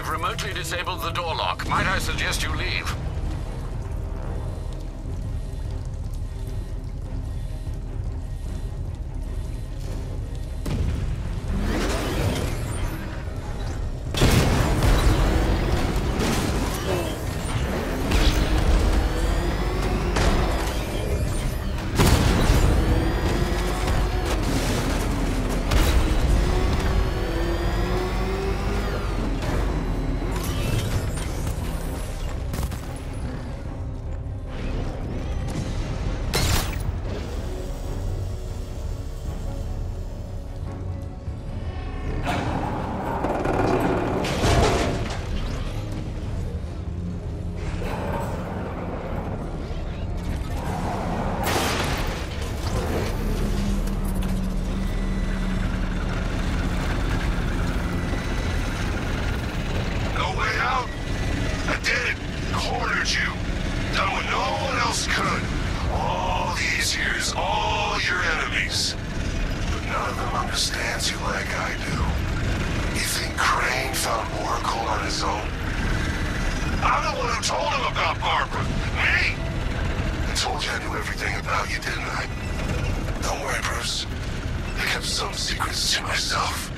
remotely disabled the door lock. Might I suggest you leave? Cornered you. Done what no one else could. All these years, all your enemies. But none of them understands you like I do. You think Crane found Oracle on his own? I'm the one who told him about Barbara. Me! I told you I knew everything about you, didn't I? Don't worry, Bruce. I kept some secrets to myself.